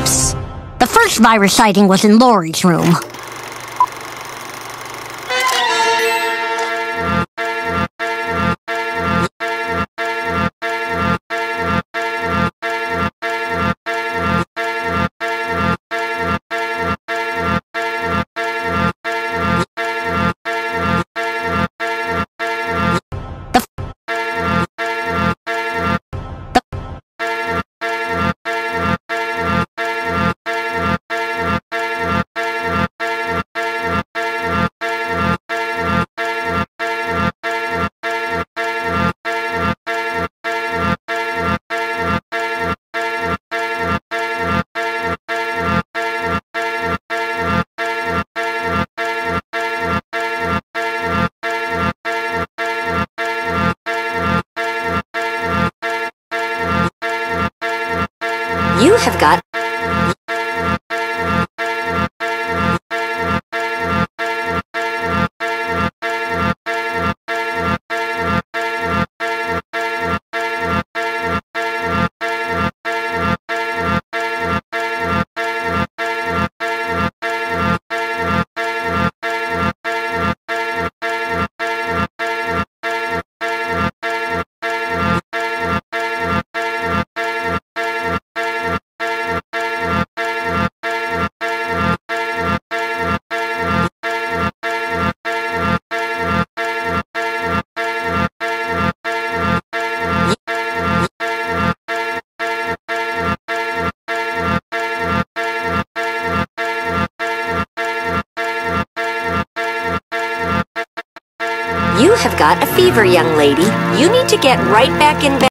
The first virus sighting was in Lori's room. You have got You have got a fever, young lady. You need to get right back in bed.